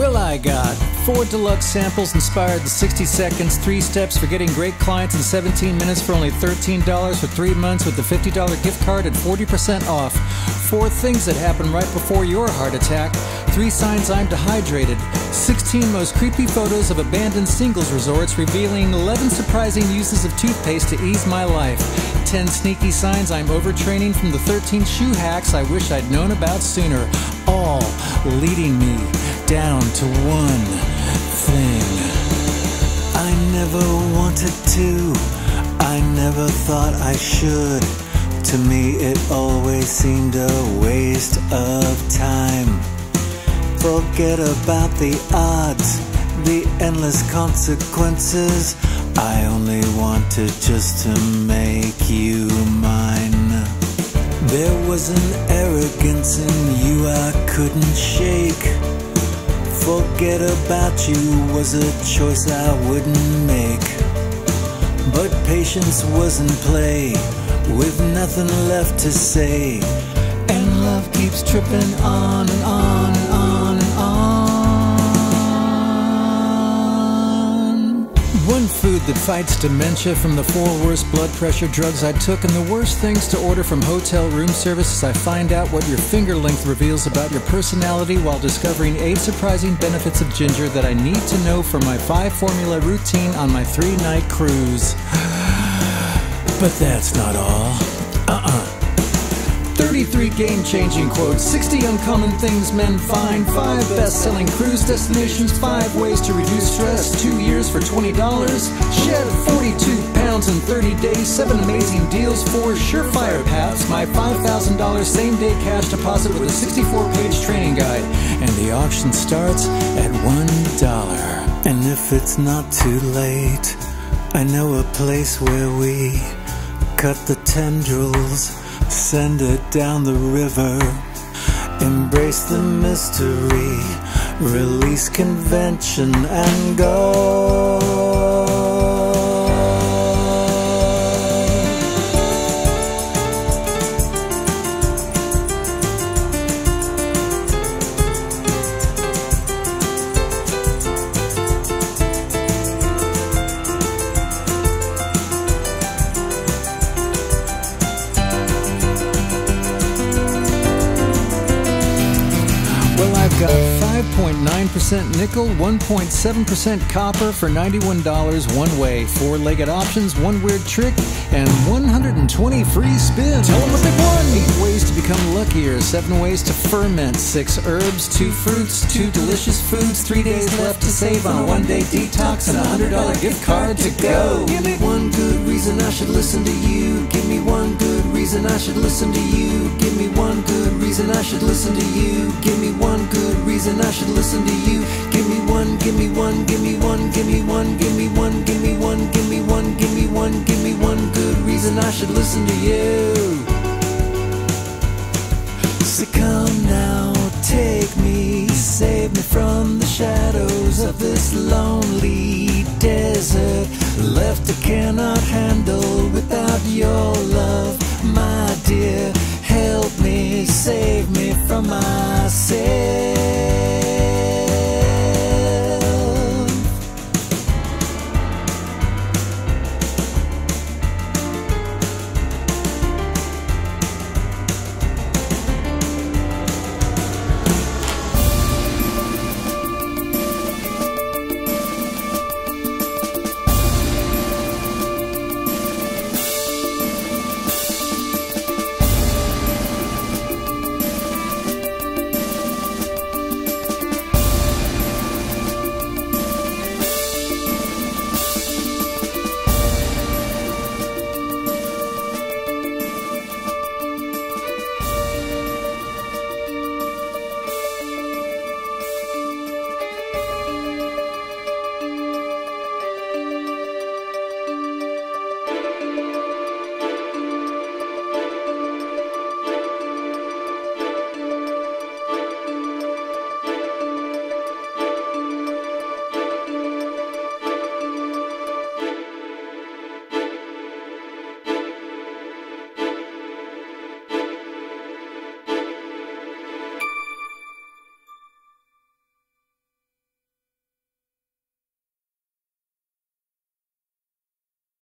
Well, I got four deluxe samples inspired the 60 seconds, three steps for getting great clients in 17 minutes for only $13 for three months with the $50 gift card and 40% off. Four things that happen right before your heart attack, three signs I'm dehydrated, 16 most creepy photos of abandoned singles resorts revealing 11 surprising uses of toothpaste to ease my life, 10 sneaky signs I'm overtraining from the 13 shoe hacks I wish I'd known about sooner, all leading me down to one thing. I never wanted to, I never thought I should. To me, it always seemed a waste of time. Forget about the odds, the endless consequences. I only wanted just to make you mine. There was an arrogance in you I couldn't shake. Forget about you was a choice I wouldn't make. But patience was in play, with nothing left to say. And love keeps tripping on and on and on and that fights dementia from the four worst blood pressure drugs I took, and the worst things to order from hotel room service is I find out what your finger length reveals about your personality while discovering eight surprising benefits of ginger that I need to know for my five formula routine on my three night cruise. But that's not all. Uh uh 33 game changing quotes, 60 uncommon things men find, 5 best selling cruise destinations, 5 ways to reduce stress, 2 years for $20, shed 42 pounds in 30 days, 7 amazing deals, 4 surefire paths, my $5,000 same day cash deposit with a 64 page training guide, and the auction starts at $1. And if it's not too late, I know a place where we cut the tendrils, send it down the river, embrace the mystery, release convention, and go. 5.9% nickel, 1.7% copper for $91 one way, four legged options, one weird trick, and 120 free spins. Tell them what they won! Eight ways to become luckier, seven ways to ferment, six herbs, two fruits, two delicious foods, three days left to save on a one day detox, and a $100 gift card to go. Give me one good reason I should listen to you. Give me one good reason I should listen to you. Reason I should listen to you. Give me one good reason I should listen to you. Give me one, give me one, give me one, give me one, give me one, give me one, give me one, give me one, give me one good reason I should listen to you. So come now, take me, save me from the shadows of this lonely desert. Left I cannot handle